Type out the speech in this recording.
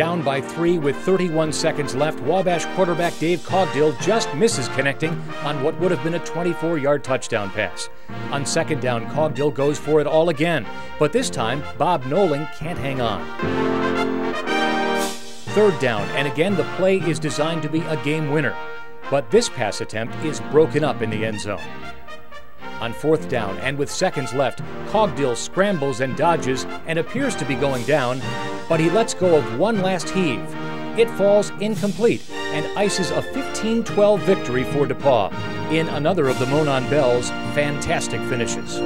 Down by three with 31 seconds left, Wabash quarterback Dave Cogdill just misses connecting on what would have been a 24 yard touchdown pass. On second down, Cogdill goes for it all again, but this time, Bob Noling can't hang on. Third down, and again the play is designed to be a game winner. But this pass attempt is broken up in the end zone. On fourth down, and with seconds left, Cogdill scrambles and dodges and appears to be going down, but he lets go of one last heave. It falls incomplete and ices a 15 12 victory for DePauw in another of the Monon Bell's fantastic finishes.